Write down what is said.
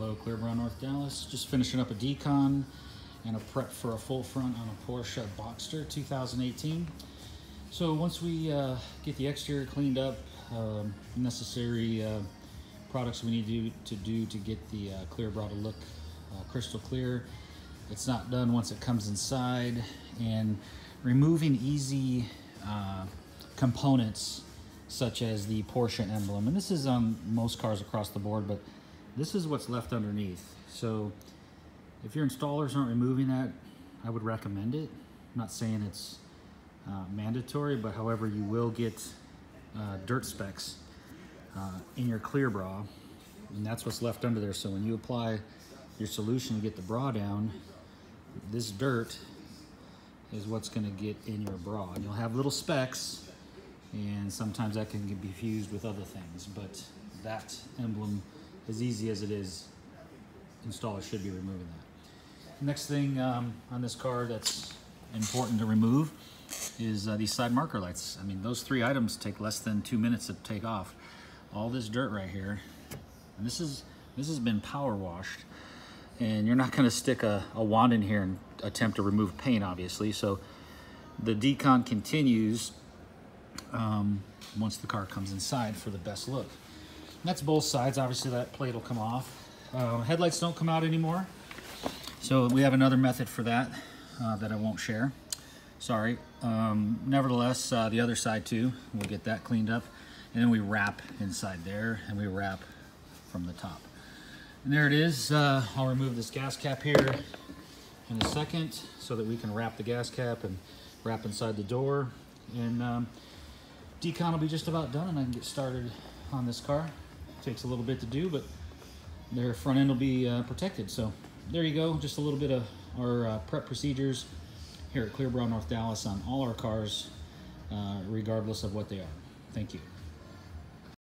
Hello, Clear Bra, North Dallas. Just finishing up a decon and a prep for a full front on a Porsche Boxster 2018. So once we uh, get the exterior cleaned up, um, necessary uh, products we need to do, to do to get the uh, clear bra to look uh, crystal clear. It's not done once it comes inside and removing easy uh, components such as the Porsche emblem. And this is on most cars across the board, but this is what's left underneath. So if your installers aren't removing that, I would recommend it. I'm not saying it's uh, mandatory, but however, you will get uh, dirt specks uh, in your clear bra, and that's what's left under there. So when you apply your solution to get the bra down, this dirt is what's gonna get in your bra. And you'll have little specks, and sometimes that can be fused with other things, but that emblem as easy as it is, installers should be removing that. Next thing um, on this car that's important to remove is uh, these side marker lights. I mean, those three items take less than two minutes to take off. All this dirt right here, and this is this has been power washed, and you're not going to stick a, a wand in here and attempt to remove paint, obviously. So the decon continues um, once the car comes inside for the best look. That's both sides. Obviously, that plate will come off. Uh, headlights don't come out anymore. So we have another method for that uh, that I won't share. Sorry. Um, nevertheless, uh, the other side too, we'll get that cleaned up. And then we wrap inside there and we wrap from the top. And there it is. Uh, I'll remove this gas cap here in a second so that we can wrap the gas cap and wrap inside the door. And um, decon will be just about done and I can get started on this car. Takes a little bit to do, but their front end will be uh, protected. So there you go, just a little bit of our uh, prep procedures here at Clear Bra, North Dallas on all our cars, uh, regardless of what they are. Thank you.